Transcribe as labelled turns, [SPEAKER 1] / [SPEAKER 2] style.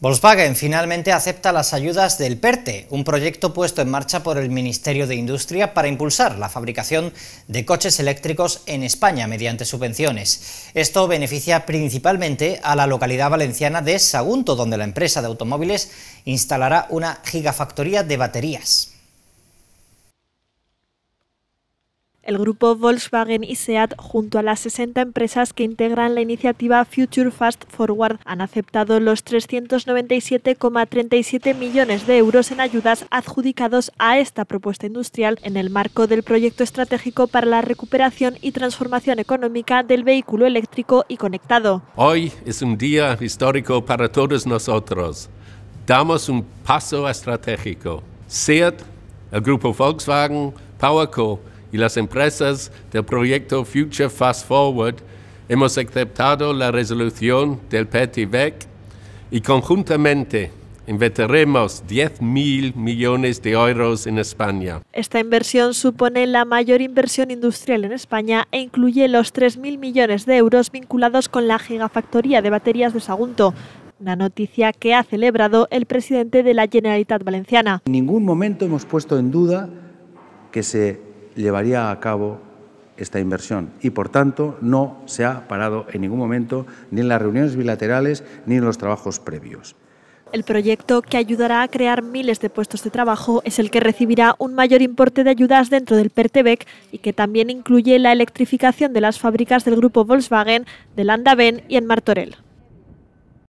[SPEAKER 1] Volkswagen finalmente acepta las ayudas del PERTE, un proyecto puesto en marcha por el Ministerio de Industria para impulsar la fabricación de coches eléctricos en España mediante subvenciones. Esto beneficia principalmente a la localidad valenciana de Sagunto, donde la empresa de automóviles instalará una gigafactoría de baterías.
[SPEAKER 2] El grupo Volkswagen y SEAT, junto a las 60 empresas que integran la iniciativa Future Fast Forward, han aceptado los 397,37 millones de euros en ayudas adjudicados a esta propuesta industrial en el marco del proyecto estratégico para la recuperación y transformación económica del vehículo eléctrico y conectado.
[SPEAKER 3] Hoy es un día histórico para todos nosotros. Damos un paso estratégico. SEAT, el grupo Volkswagen, PowerCo, y las empresas del proyecto Future Fast Forward hemos aceptado la resolución del PTVEC y conjuntamente invertiremos 10 mil millones de euros en España.
[SPEAKER 2] Esta inversión supone la mayor inversión industrial en España e incluye los 3.000 millones de euros vinculados con la gigafactoría de baterías de Sagunto, una noticia que ha celebrado el presidente de la Generalitat Valenciana.
[SPEAKER 4] En ningún momento hemos puesto en duda que se llevaría a cabo esta inversión y, por tanto, no se ha parado en ningún momento ni en las reuniones bilaterales ni en los trabajos previos.
[SPEAKER 2] El proyecto, que ayudará a crear miles de puestos de trabajo, es el que recibirá un mayor importe de ayudas dentro del PERTEBEC y que también incluye la electrificación de las fábricas del grupo Volkswagen, de Landaven y en Martorell.